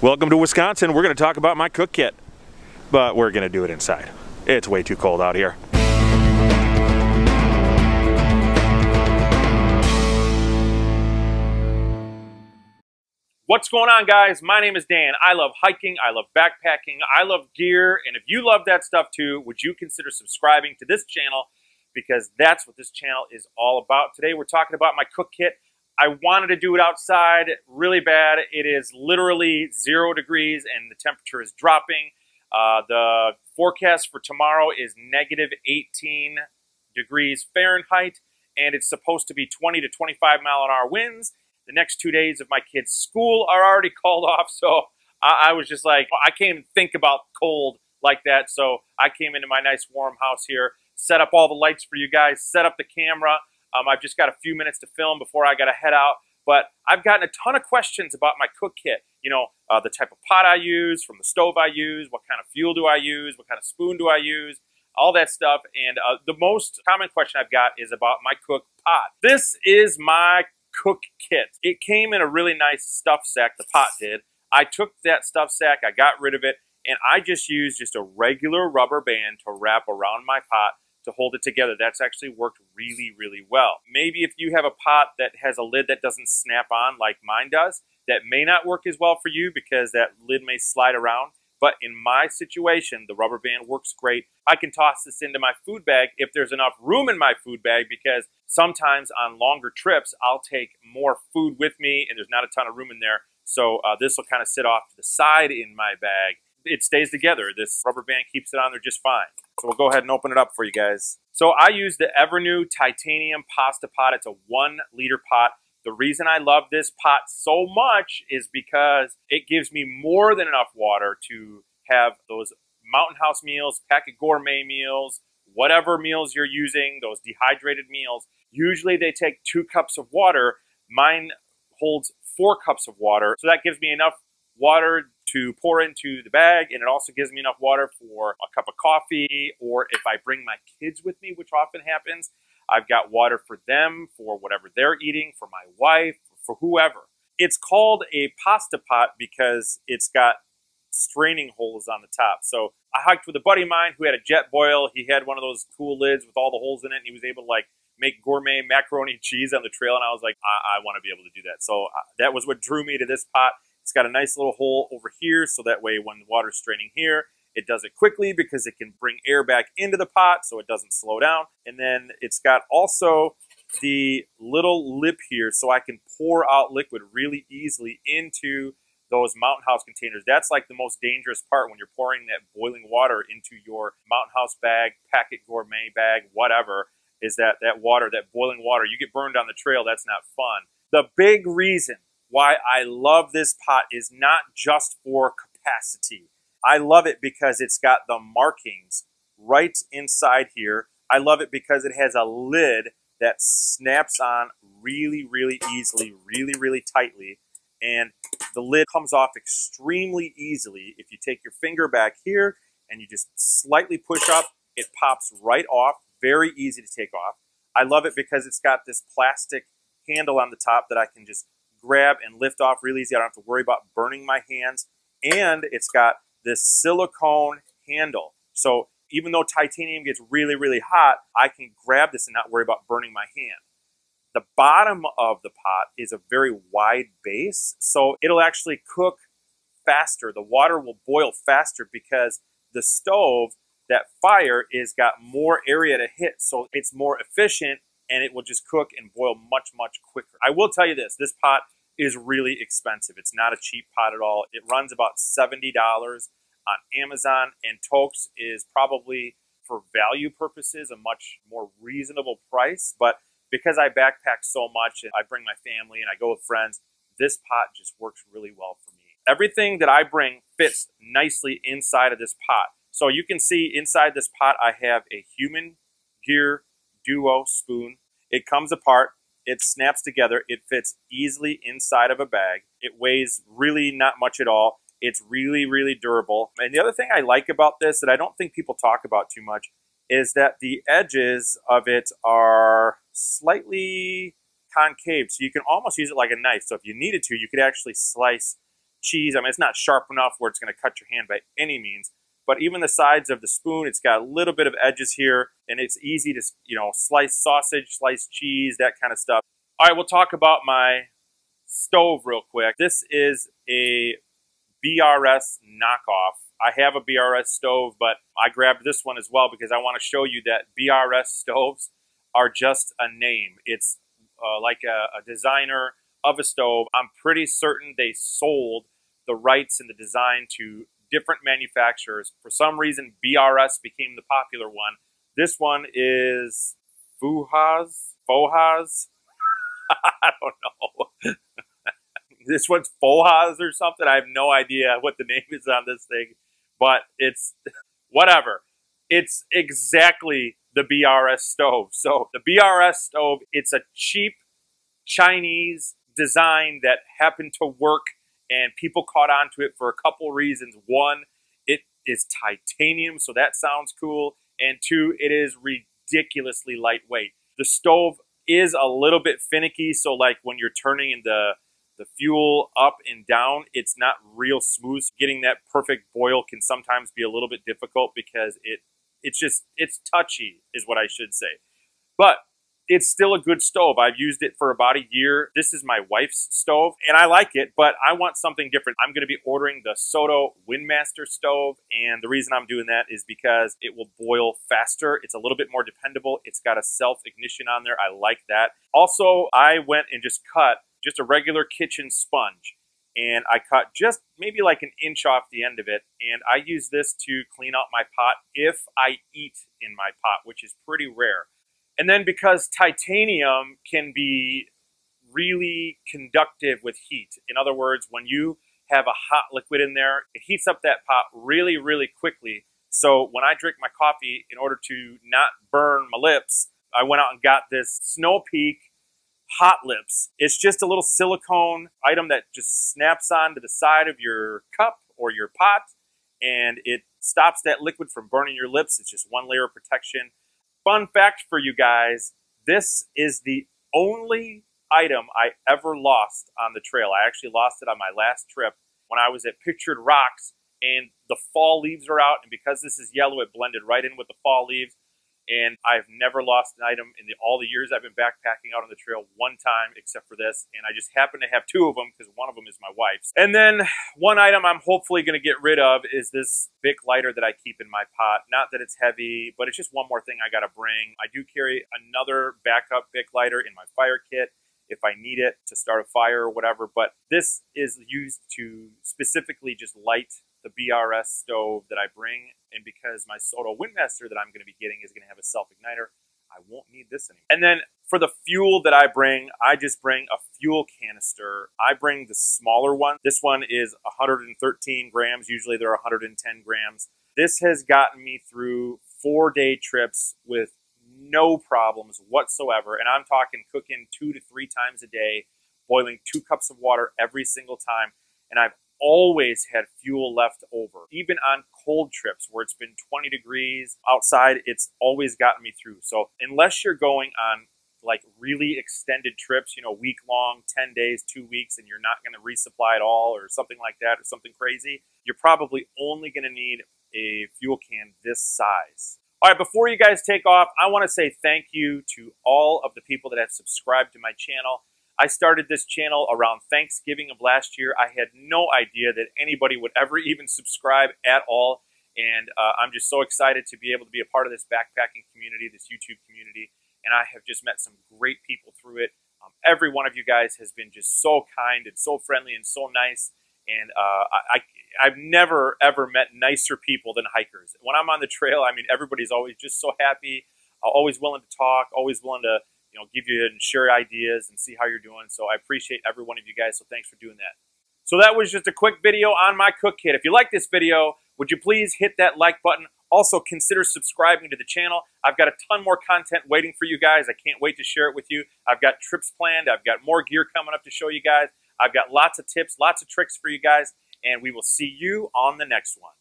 Welcome to Wisconsin. We're going to talk about my cook kit, but we're going to do it inside. It's way too cold out here. What's going on, guys? My name is Dan. I love hiking, I love backpacking, I love gear, and if you love that stuff too, would you consider subscribing to this channel? Because that's what this channel is all about. Today, we're talking about my cook kit. I wanted to do it outside really bad. It is literally zero degrees and the temperature is dropping. Uh, the forecast for tomorrow is negative 18 degrees Fahrenheit, and it's supposed to be 20 to 25 mile an hour winds. The next two days of my kids' school are already called off, so I, I was just like, I can't even think about cold like that. So I came into my nice warm house here, set up all the lights for you guys, set up the camera. Um, I've just got a few minutes to film before I got to head out. But I've gotten a ton of questions about my cook kit. You know, uh, the type of pot I use, from the stove I use, what kind of fuel do I use, what kind of spoon do I use, all that stuff. And uh, the most common question I've got is about my cook pot. This is my cook kit. It came in a really nice stuff sack, the pot did. I took that stuff sack, I got rid of it, and I just used just a regular rubber band to wrap around my pot to hold it together. That's actually worked really, really well. Maybe if you have a pot that has a lid that doesn't snap on like mine does, that may not work as well for you because that lid may slide around. But in my situation, the rubber band works great. I can toss this into my food bag if there's enough room in my food bag because sometimes on longer trips, I'll take more food with me and there's not a ton of room in there. So uh, this will kind of sit off to the side in my bag. It stays together. This rubber band keeps it on there just fine. So we'll go ahead and open it up for you guys. So I use the Evernew titanium pasta pot. It's a one liter pot. The reason I love this pot so much is because it gives me more than enough water to have those Mountain House meals, Packit Gourmet meals, whatever meals you're using, those dehydrated meals. Usually they take two cups of water. Mine holds four cups of water. So that gives me enough water to pour into the bag, and it also gives me enough water for a cup of coffee, or if I bring my kids with me, which often happens, I've got water for them, for whatever they're eating, for my wife, for whoever. It's called a pasta pot because it's got straining holes on the top. So I hiked with a buddy of mine who had a Jetboil. He had one of those cool lids with all the holes in it, and he was able to like make gourmet macaroni cheese on the trail. And I was like, I, I want to be able to do that. So uh, that was what drew me to this pot. It's got a nice little hole over here, so that way when the water's straining here, it does it quickly because it can bring air back into the pot so it doesn't slow down. And then it's got also the little lip here so I can pour out liquid really easily into those Mountain House containers. That's like the most dangerous part when you're pouring that boiling water into your Mountain House bag, Packit Gourmet bag, whatever, is that that water, that boiling water, you get burned on the trail, that's not fun. The big reason why I love this pot is not just for capacity. I love it because it's got the markings right inside here. I love it because it has a lid that snaps on really, really easily, really, really tightly. And the lid comes off extremely easily. If you take your finger back here and you just slightly push up, it pops right off. Very easy to take off. I love it because it's got this plastic handle on the top that I can just grab and lift off really easy. I don't have to worry about burning my hands. And it's got this silicone handle. So even though titanium gets really, really hot, I can grab this and not worry about burning my hand. The bottom of the pot is a very wide base, so it'll actually cook faster. The water will boil faster because the stove, that fire, is got more area to hit, so it's more efficient and it will just cook and boil much, much quicker. I will tell you this, this pot is really expensive. It's not a cheap pot at all. It runs about $70 on Amazon, and Toaks is probably, for value purposes, a much more reasonable price. But because I backpack so much and I bring my family and I go with friends, this pot just works really well for me. Everything that I bring fits nicely inside of this pot. So you can see inside this pot, I have a human gear duo spoon. It comes apart. It snaps together. It fits easily inside of a bag. It weighs really not much at all. It's really, really durable. And the other thing I like about this that I don't think people talk about too much is that the edges of it are slightly concave. So you can almost use it like a knife. So if you needed to, you could actually slice cheese. I mean, it's not sharp enough where it's going to cut your hand by any means. But even the sides of the spoon, it's got a little bit of edges here, and it's easy to, you know, slice sausage, slice cheese, that kind of stuff. All right, we'll talk about my stove real quick. This is a BRS knockoff. I have a BRS stove, but I grabbed this one as well because I want to show you that BRS stoves are just a name. It's uh, like a, a designer of a stove. I'm pretty certain they sold the rights and the design to different manufacturers. For some reason, BRS became the popular one. This one is Fuhas? Fohas? I don't know. this one's Fohas or something. I have no idea what the name is on this thing, but it's whatever. It's exactly the BRS stove. So the BRS stove, it's a cheap Chinese design that happened to work and people caught on to it for a couple reasons. One, it is titanium, so that sounds cool. And two, it is ridiculously lightweight. The stove is a little bit finicky, so like when you're turning the the fuel up and down, it's not real smooth. Getting that perfect boil can sometimes be a little bit difficult because it it's just it's touchy is what I should say. But it's still a good stove. I've used it for about a year. This is my wife's stove, and I like it, but I want something different. I'm going to be ordering the Soto Windmaster stove, and the reason I'm doing that is because it will boil faster. It's a little bit more dependable. It's got a self-ignition on there. I like that. Also, I went and just cut just a regular kitchen sponge, and I cut just maybe like an inch off the end of it, and I use this to clean out my pot if I eat in my pot, which is pretty rare. And then because titanium can be really conductive with heat. In other words, when you have a hot liquid in there, it heats up that pot really, really quickly. So when I drink my coffee, in order to not burn my lips, I went out and got this Snow Peak Hot Lips. It's just a little silicone item that just snaps onto the side of your cup or your pot, and it stops that liquid from burning your lips. It's just one layer of protection. Fun fact for you guys. This is the only item I ever lost on the trail. I actually lost it on my last trip when I was at Pictured Rocks, and the fall leaves are out, and because this is yellow, it blended right in with the fall leaves and I've never lost an item in the, all the years I've been backpacking out on the trail one time except for this, and I just happen to have two of them because one of them is my wife's. And then one item I'm hopefully going to get rid of is this Bic lighter that I keep in my pot. Not that it's heavy, but it's just one more thing I got to bring. I do carry another backup Bic lighter in my fire kit if I need it to start a fire or whatever, but this is used to specifically just light the BRS stove that I bring, and because my Soto Windmaster that I'm going to be getting is going to have a self-igniter, I won't need this anymore. And then for the fuel that I bring, I just bring a fuel canister. I bring the smaller one. This one is 113 grams. Usually they're 110 grams. This has gotten me through four day trips with no problems whatsoever. And I'm talking cooking two to three times a day, boiling two cups of water every single time. And I've always had fuel left over. Even on cold trips where it's been 20 degrees outside, it's always gotten me through. So unless you're going on like really extended trips, you know, week long, 10 days, two weeks, and you're not going to resupply at all or something like that or something crazy, you're probably only going to need a fuel can this size. All right, before you guys take off, I want to say thank you to all of the people that have subscribed to my channel. I started this channel around Thanksgiving of last year. I had no idea that anybody would ever even subscribe at all. And uh, I'm just so excited to be able to be a part of this backpacking community, this YouTube community. And I have just met some great people through it. Um, every one of you guys has been just so kind and so friendly and so nice. And uh, I, I've never, ever met nicer people than hikers. When I'm on the trail, I mean, everybody's always just so happy, uh, always willing to talk, always willing to you know, give you and share ideas and see how you're doing. So I appreciate every one of you guys. So thanks for doing that. So that was just a quick video on my cook kit. If you like this video, would you please hit that like button? Also, consider subscribing to the channel. I've got a ton more content waiting for you guys. I can't wait to share it with you. I've got trips planned. I've got more gear coming up to show you guys. I've got lots of tips, lots of tricks for you guys, and we will see you on the next one.